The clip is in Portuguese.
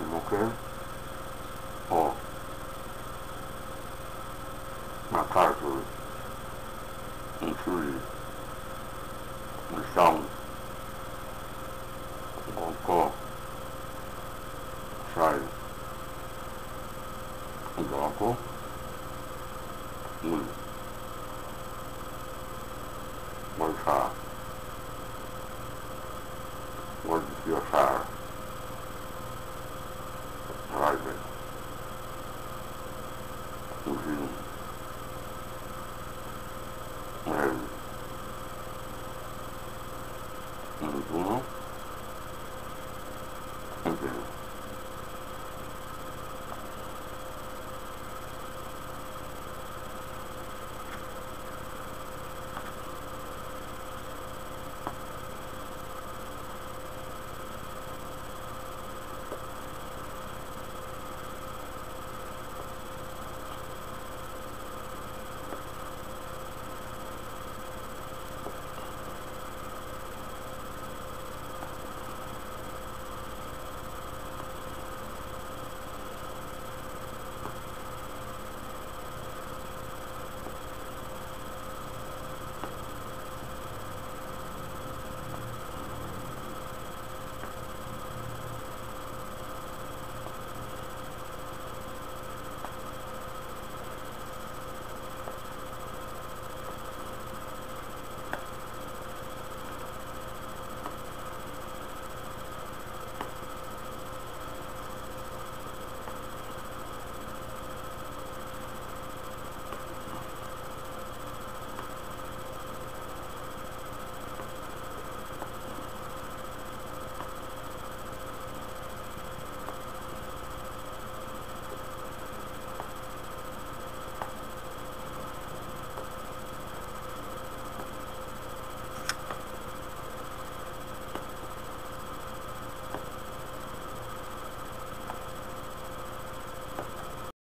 Invoquei. Ó. Na casa. Inclui. Missão. Bocó. Sai. Bloco. Mul. toujours Nous voulons